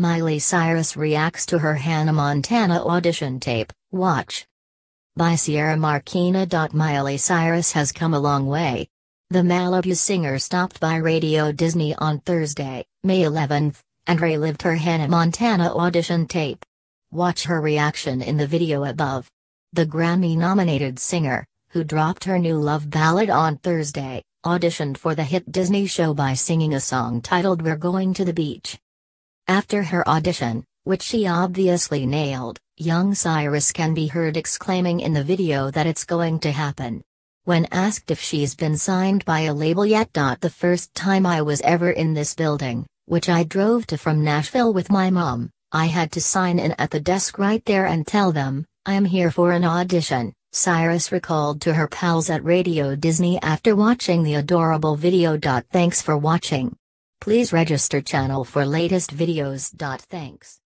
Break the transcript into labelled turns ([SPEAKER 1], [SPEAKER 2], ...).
[SPEAKER 1] Miley Cyrus reacts to her Hannah Montana audition tape, watch. By Sierra Marquina. Miley Cyrus has come a long way. The Malibu singer stopped by Radio Disney on Thursday, May 11, and relived her Hannah Montana audition tape. Watch her reaction in the video above. The Grammy nominated singer, who dropped her new love ballad on Thursday, auditioned for the hit Disney show by singing a song titled We're Going to the Beach. After her audition, which she obviously nailed, young Cyrus can be heard exclaiming in the video that it's going to happen. When asked if she's been signed by a label yet. The first time I was ever in this building, which I drove to from Nashville with my mom, I had to sign in at the desk right there and tell them, I'm here for an audition. Cyrus recalled to her pals at Radio Disney after watching the adorable video. Thanks for watching. Please register channel for latest videos. Thanks.